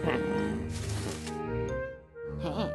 嘿嘿